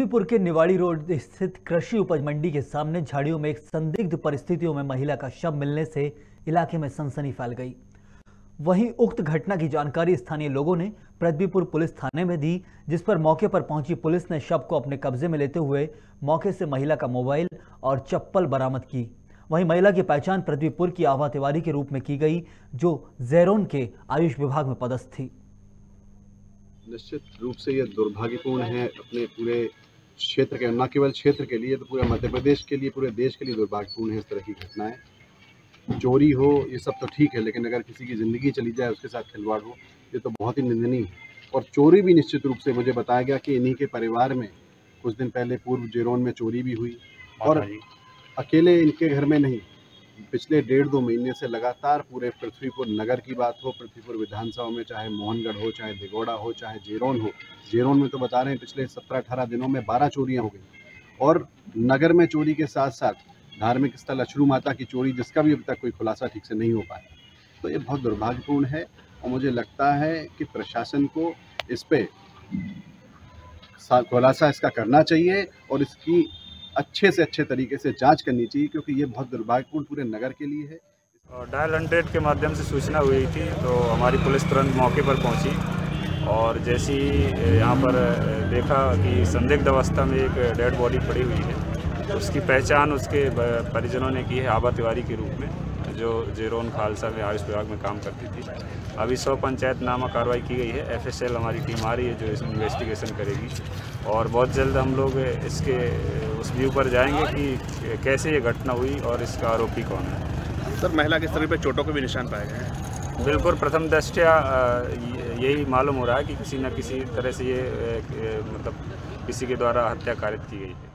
पदवीपुर के निवाड़ी रोड स्थित कृषि उपज मंडी के सामने झाड़ियों में एक संदिग्ध परिस्थितियों में महिला का शव मिलने से इलाके में सनसनी फैल गई। वहीं उक्त घटना की जानकारी स्थानीय लोगों ने पृथ्वीपुर पुलिस थाने में दी, जिस पर मौके पर पहुँची पुलिस ने शव को अपने कब्जे में लेते हुए मौके से महिला का मोबाइल और चप्पल बरामद की। वहीं महिला की पहचान पृथ्वीपुर की आभा तिवारी के रूप में की गई, जो जेरोन के आयुष विभाग में पदस्थ थी। निश्चित रूप से यह दुर्भाग्यपूर्ण है, अपने पूरे क्षेत्र के न केवल क्षेत्र के लिए तो पूरे मध्य प्रदेश के लिए पूरे देश के लिए दुर्भाग्यपूर्ण है इस तरह की घटनाएँ। चोरी हो ये सब तो ठीक है लेकिन अगर किसी की ज़िंदगी चली जाए उसके साथ खिलवाड़ हो ये तो बहुत ही निंदनीय है। और चोरी भी निश्चित रूप से मुझे बताया गया कि इन्हीं के परिवार में कुछ दिन पहले पूर्व जेरोन में चोरी भी हुई। और अकेले इनके घर में नहीं पिछले डेढ़ दो महीने से लगातार पूरे पृथ्वीपुर नगर की बात हो, पृथ्वीपुर विधानसभा में चाहे मोहनगढ़ हो, चाहे दिगोड़ा हो, चाहे जेरोन हो। जेरोन में तो बता रहे हैं पिछले सत्रह अठारह दिनों में बारह चोरियाँ हो गई। और नगर में चोरी के साथ साथ धार्मिक स्थल अछरू माता की चोरी, जिसका भी अभी तक कोई खुलासा ठीक से नहीं हो पाया। तो ये बहुत दुर्भाग्यपूर्ण है और मुझे लगता है कि प्रशासन को इस पर खुलासा इसका करना चाहिए और इसकी अच्छे से अच्छे तरीके से जाँच करनी चाहिए, क्योंकि ये बहुत दुर्भाग्यपूर्ण पूरे नगर के लिए है। डायल हंड्रेड के माध्यम से सूचना हुई थी तो हमारी पुलिस तुरंत मौके पर पहुँची और जैसी यहाँ पर देखा कि संदिग्ध अवस्था में एक डेड बॉडी पड़ी हुई है, उसकी पहचान उसके परिजनों ने की है आबा तिवारी के रूप में। जो जेरोन खालसा में आयुष विभाग में काम करती थी। अभी सौ पंचायत नामा कार्रवाई की गई है। एफएसएल हमारी टीम आ रही है जो इस इन्वेस्टिगेशन करेगी। और बहुत जल्द हम लोग इसके उस व्यू पर जाएँगे कि कैसे ये घटना हुई और इसका आरोपी कौन है। सर महिला के शरीर पर चोटों के भी निशान पाए गए हैं। बिल्कुल प्रथम दृष्टया यही मालूम हो रहा है कि किसी न किसी तरह से ये मतलब किसी के द्वारा हत्या कारित की गई है।